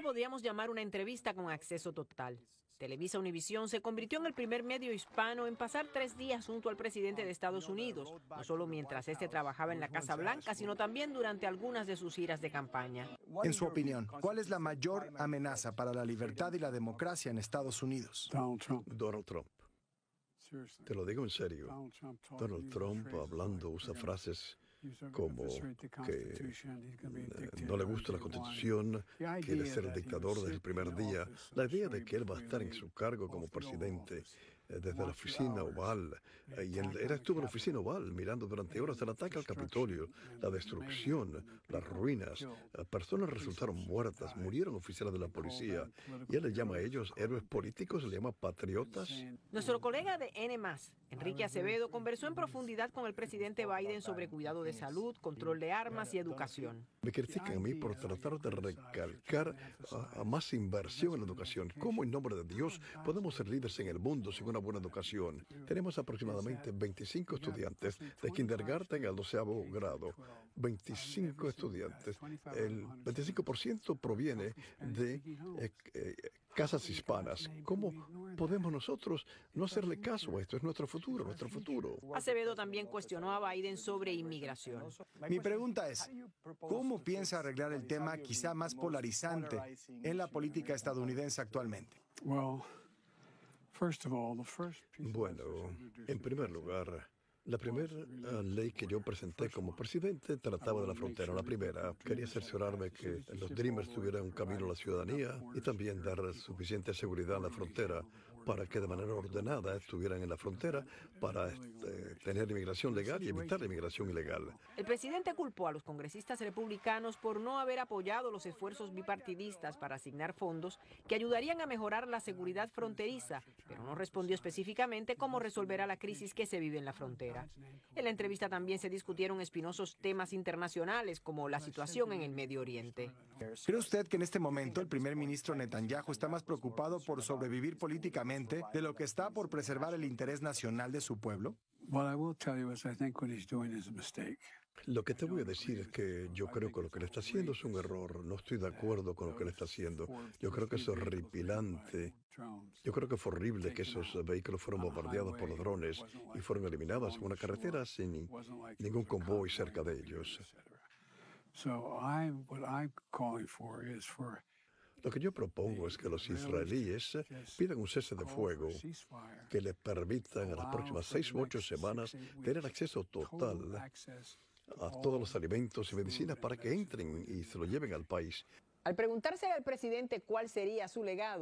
que podríamos llamar una entrevista con acceso total. Televisa Univisión se convirtió en el primer medio hispano en pasar tres días junto al presidente de Estados Unidos, no solo mientras este trabajaba en la Casa Blanca, sino también durante algunas de sus giras de campaña. En su opinión, ¿cuál es la mayor amenaza para la libertad y la democracia en Estados Unidos? Donald Trump. Te lo digo en serio. Donald Trump hablando usa frases como que no le gusta la constitución, quiere ser el dictador desde el primer día. La idea de que él va a estar en su cargo como presidente desde la oficina oval. Eh, y él, estuvo en la oficina oval mirando durante horas el ataque al Capitolio, la destrucción, las ruinas. Eh, personas resultaron muertas, murieron oficiales de la policía. Y él le llama a ellos héroes políticos, le llama patriotas. Nuestro colega de N, Enrique Acevedo, conversó en profundidad con el presidente Biden sobre cuidado de salud, control de armas y educación. Me critican a mí por tratar de recalcar a, más inversión en la educación. ¿Cómo en nombre de Dios podemos ser líderes en el mundo sin una buena educación. Tenemos aproximadamente 25 estudiantes de kindergarten al doceavo grado. 25 estudiantes. El 25% proviene de eh, eh, casas hispanas. ¿Cómo podemos nosotros no hacerle caso a esto? Es nuestro futuro, nuestro futuro. Acevedo también cuestionó a Biden sobre inmigración. Mi pregunta es, ¿cómo piensa arreglar el tema quizá más polarizante en la política estadounidense actualmente? Bueno, en primer lugar, la primera eh, ley que yo presenté como presidente trataba de la frontera. La primera, quería cerciorarme que los Dreamers tuvieran un camino a la ciudadanía y también dar suficiente seguridad a la frontera para que de manera ordenada estuvieran en la frontera para este, tener inmigración legal y evitar la inmigración ilegal. El presidente culpó a los congresistas republicanos por no haber apoyado los esfuerzos bipartidistas para asignar fondos que ayudarían a mejorar la seguridad fronteriza, pero no respondió específicamente cómo resolverá la crisis que se vive en la frontera. En la entrevista también se discutieron espinosos temas internacionales como la situación en el Medio Oriente. ¿Cree usted que en este momento el primer ministro Netanyahu está más preocupado por sobrevivir políticamente de lo que está por preservar el interés nacional de su pueblo? Lo que te voy a decir es que yo creo que lo que le está haciendo es un error. No estoy de acuerdo con lo que le está haciendo. Yo creo que es horripilante. Yo creo que fue horrible que esos vehículos fueron bombardeados por drones y fueron eliminados en una carretera sin ningún convoy cerca de ellos. Lo que yo propongo es que los israelíes pidan un cese de fuego que les permitan en las próximas seis u ocho semanas tener acceso total a todos los alimentos y medicinas para que entren y se lo lleven al país. Al preguntarse al presidente cuál sería su legado,